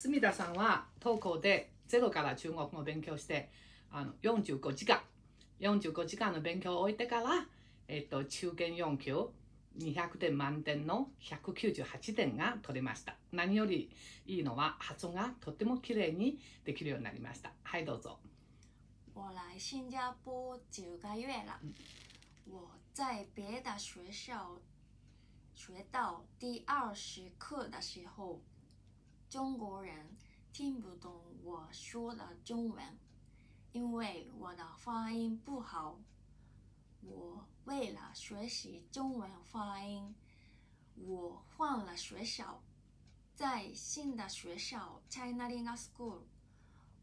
住田さんは東校でゼロから中国語を勉強してあの45時間。45時間の勉強を終えてから、えっと中堅4級200点満点の198点が取れました。何よりいいのは発音がとても綺麗にできるようになりました。はいどうぞ。我来新加坡九个月了，我在别的学校学到第二十课的时候，中国人听不懂我说的中文，因为我的发音不好。我为了学习中文发音，我换了学校，在新的学校 china School。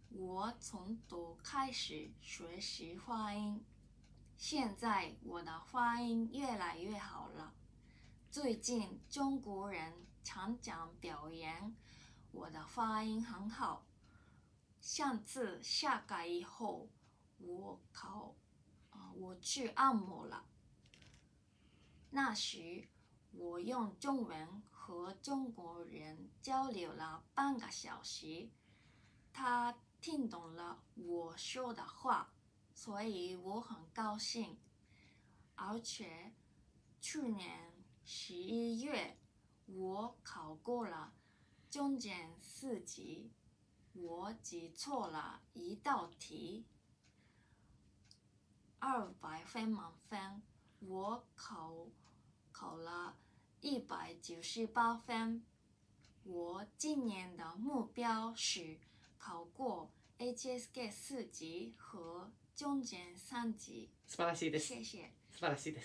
我从头开始学习发音，现在我的发音越来越好了。最近中国人常讲表扬我的发音很好。上次下改以后，我考啊、我去按摩了。那时我用中文和中国人交流了半个小时。他听懂了我说的话，所以我很高兴。而且去年十一月，我考过了中检四级，我记错了一道题，二百分满分，我考考了一百九十八分。我今年的目标是考过 HSK 四级和中检三级。素晴らしいです谢谢。素晴らしいです